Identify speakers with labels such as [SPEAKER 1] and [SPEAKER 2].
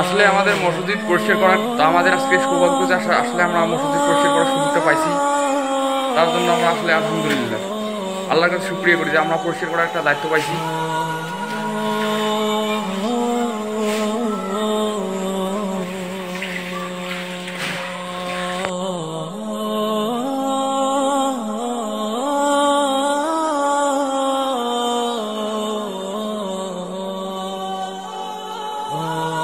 [SPEAKER 1] আসলে আমাদের মসজিদ পরিষ্কার করার আমাদের আজকে সৌভাগ্য যে আসলে আমরা মসজিদ পরিষ্কার করার সুযোগটা পাইছি তার জন্য আমরা আসলে আলহামদুলিল্লাহ আল্লাহর কাছে সুপ্রিয় করি যে আমরা পরিষ্কার করার একটা দায়িত্ব পাইছি Oh